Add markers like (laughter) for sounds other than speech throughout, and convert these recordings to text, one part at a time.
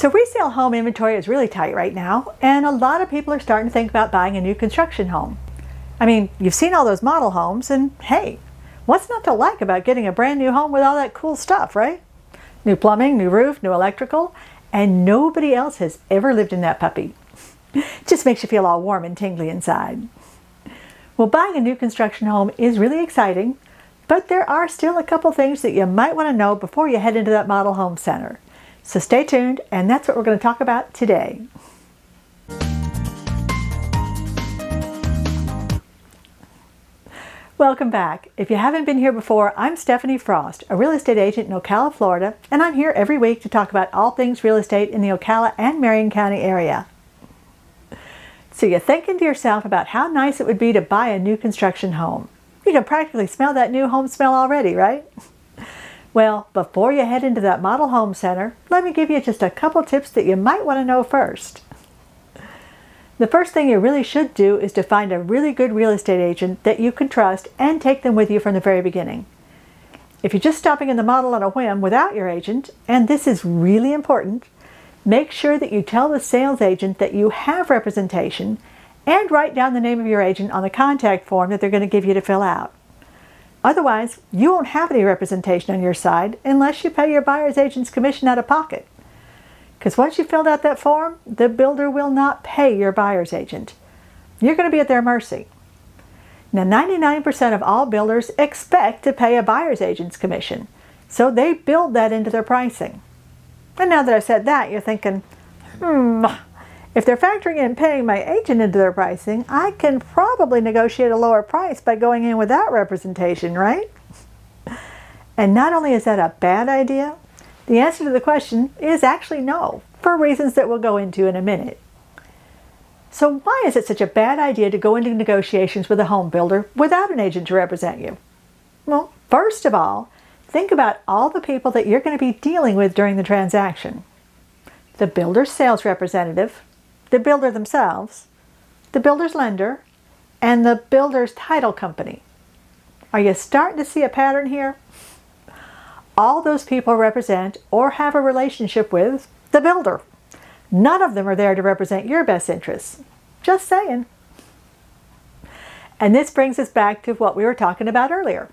So resale home inventory is really tight right now, and a lot of people are starting to think about buying a new construction home. I mean, you've seen all those model homes, and hey, what's not to like about getting a brand new home with all that cool stuff, right? New plumbing, new roof, new electrical, and nobody else has ever lived in that puppy. (laughs) Just makes you feel all warm and tingly inside. Well, buying a new construction home is really exciting, but there are still a couple things that you might want to know before you head into that model home center. So stay tuned, and that's what we're going to talk about today. Welcome back. If you haven't been here before, I'm Stephanie Frost, a real estate agent in Ocala, Florida, and I'm here every week to talk about all things real estate in the Ocala and Marion County area. So you're thinking to yourself about how nice it would be to buy a new construction home. You can practically smell that new home smell already, right? Well, before you head into that model home center, let me give you just a couple tips that you might want to know first. The first thing you really should do is to find a really good real estate agent that you can trust and take them with you from the very beginning. If you're just stopping in the model on a whim without your agent, and this is really important, make sure that you tell the sales agent that you have representation and write down the name of your agent on the contact form that they're going to give you to fill out. Otherwise, you won't have any representation on your side unless you pay your buyer's agent's commission out of pocket. Because once you've filled out that form, the builder will not pay your buyer's agent. You're going to be at their mercy. Now, 99% of all builders expect to pay a buyer's agent's commission, so they build that into their pricing. And now that I've said that, you're thinking, hmm, if they're factoring in paying my agent into their pricing, I can probably negotiate a lower price by going in without representation, right? And not only is that a bad idea, the answer to the question is actually no, for reasons that we'll go into in a minute. So why is it such a bad idea to go into negotiations with a home builder without an agent to represent you? Well, first of all, think about all the people that you're going to be dealing with during the transaction. The builder's sales representative, the builder themselves, the builder's lender, and the builder's title company. Are you starting to see a pattern here? All those people represent or have a relationship with the builder. None of them are there to represent your best interests. Just saying. And this brings us back to what we were talking about earlier.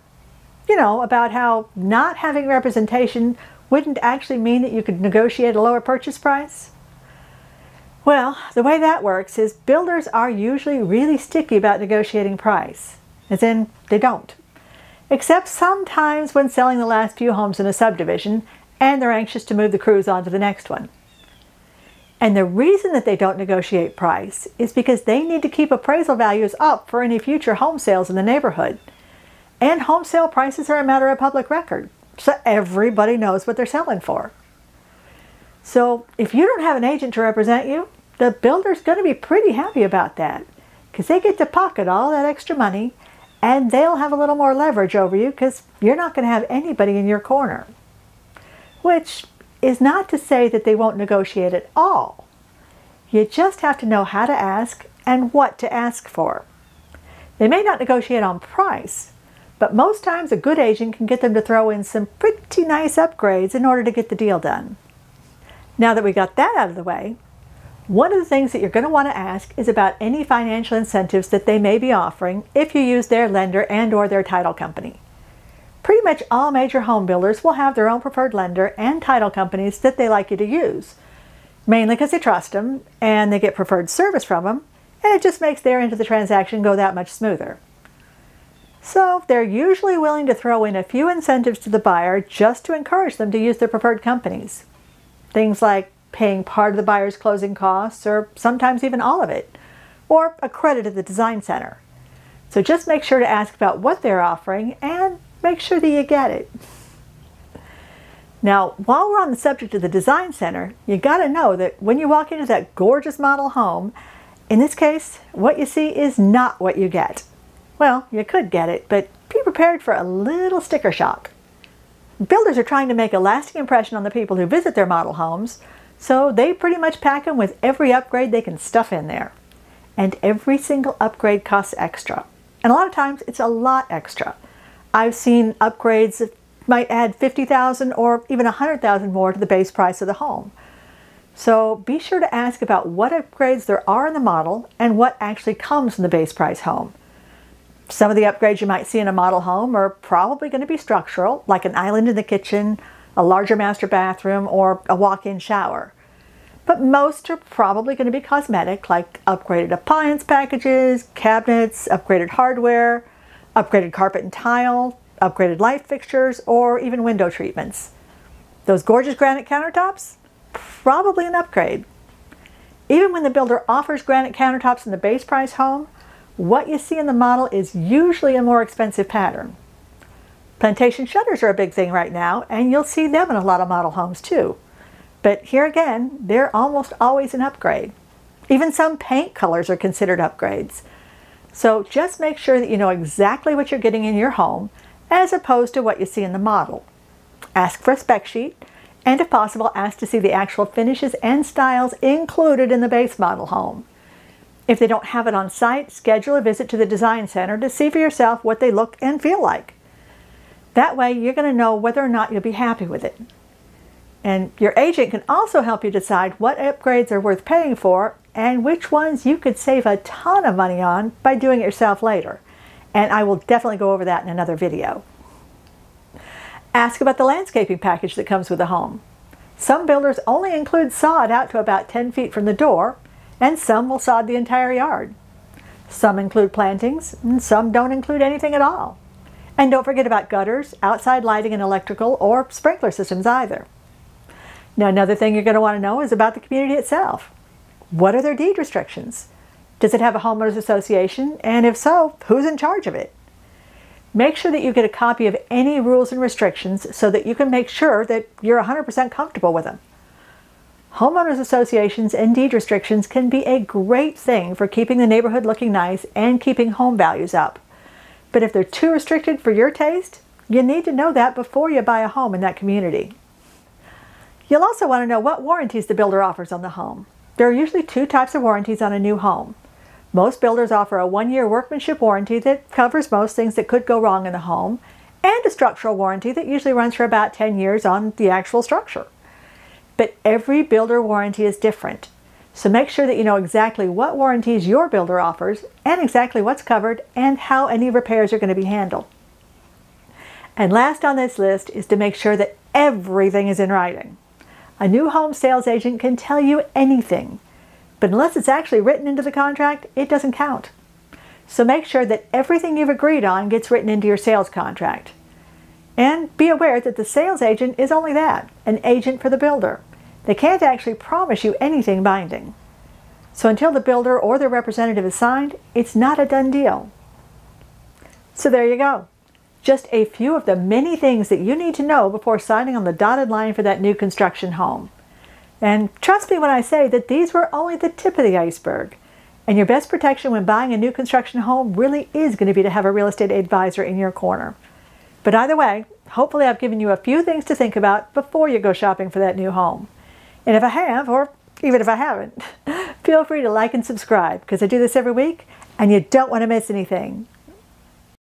You know, about how not having representation wouldn't actually mean that you could negotiate a lower purchase price. Well, the way that works is builders are usually really sticky about negotiating price, as in they don't. Except sometimes when selling the last few homes in a subdivision and they're anxious to move the crews on to the next one. And the reason that they don't negotiate price is because they need to keep appraisal values up for any future home sales in the neighborhood. And home sale prices are a matter of public record, so everybody knows what they're selling for. So if you don't have an agent to represent you, the builder's going to be pretty happy about that because they get to pocket all that extra money and they'll have a little more leverage over you because you're not going to have anybody in your corner. Which is not to say that they won't negotiate at all. You just have to know how to ask and what to ask for. They may not negotiate on price, but most times a good agent can get them to throw in some pretty nice upgrades in order to get the deal done. Now that we got that out of the way, one of the things that you're going to want to ask is about any financial incentives that they may be offering if you use their lender and or their title company. Pretty much all major home builders will have their own preferred lender and title companies that they like you to use, mainly because they trust them and they get preferred service from them, and it just makes their end of the transaction go that much smoother. So they're usually willing to throw in a few incentives to the buyer just to encourage them to use their preferred companies. Things like paying part of the buyer's closing costs, or sometimes even all of it, or a credit at the design center. So just make sure to ask about what they're offering and make sure that you get it. Now, while we're on the subject of the design center, you got to know that when you walk into that gorgeous model home, in this case, what you see is not what you get. Well, you could get it, but be prepared for a little sticker shock. Builders are trying to make a lasting impression on the people who visit their model homes, so they pretty much pack them with every upgrade they can stuff in there. And every single upgrade costs extra. And a lot of times it's a lot extra. I've seen upgrades that might add 50,000 or even 100,000 more to the base price of the home. So be sure to ask about what upgrades there are in the model and what actually comes in the base price home. Some of the upgrades you might see in a model home are probably going to be structural, like an island in the kitchen, a larger master bathroom, or a walk-in shower. But most are probably going to be cosmetic, like upgraded appliance packages, cabinets, upgraded hardware, upgraded carpet and tile, upgraded light fixtures, or even window treatments. Those gorgeous granite countertops? Probably an upgrade. Even when the builder offers granite countertops in the base price home, what you see in the model is usually a more expensive pattern. Plantation shutters are a big thing right now, and you'll see them in a lot of model homes too. But here again, they're almost always an upgrade. Even some paint colors are considered upgrades. So just make sure that you know exactly what you're getting in your home as opposed to what you see in the model. Ask for a spec sheet, and if possible, ask to see the actual finishes and styles included in the base model home. If they don't have it on site, schedule a visit to the Design Center to see for yourself what they look and feel like. That way, you're going to know whether or not you'll be happy with it. And your agent can also help you decide what upgrades are worth paying for and which ones you could save a ton of money on by doing it yourself later. And I will definitely go over that in another video. Ask about the landscaping package that comes with the home. Some builders only include sod out to about 10 feet from the door, and some will sod the entire yard. Some include plantings, and some don't include anything at all. And don't forget about gutters, outside lighting and electrical, or sprinkler systems either. Now another thing you're going to want to know is about the community itself. What are their deed restrictions? Does it have a homeowners association? And if so, who's in charge of it? Make sure that you get a copy of any rules and restrictions so that you can make sure that you're 100% comfortable with them. Homeowners associations and deed restrictions can be a great thing for keeping the neighborhood looking nice and keeping home values up. But if they're too restricted for your taste, you need to know that before you buy a home in that community. You'll also want to know what warranties the builder offers on the home. There are usually two types of warranties on a new home. Most builders offer a one-year workmanship warranty that covers most things that could go wrong in the home, and a structural warranty that usually runs for about 10 years on the actual structure. But every builder warranty is different, so make sure that you know exactly what warranties your builder offers and exactly what's covered and how any repairs are going to be handled. And last on this list is to make sure that everything is in writing. A new home sales agent can tell you anything, but unless it's actually written into the contract, it doesn't count. So make sure that everything you've agreed on gets written into your sales contract. And be aware that the sales agent is only that, an agent for the builder. They can't actually promise you anything binding. So until the builder or their representative is signed, it's not a done deal. So there you go. Just a few of the many things that you need to know before signing on the dotted line for that new construction home. And trust me when I say that these were only the tip of the iceberg. And your best protection when buying a new construction home really is going to be to have a real estate advisor in your corner. But either way, hopefully I've given you a few things to think about before you go shopping for that new home. And if I have, or even if I haven't, (laughs) feel free to like and subscribe because I do this every week and you don't want to miss anything.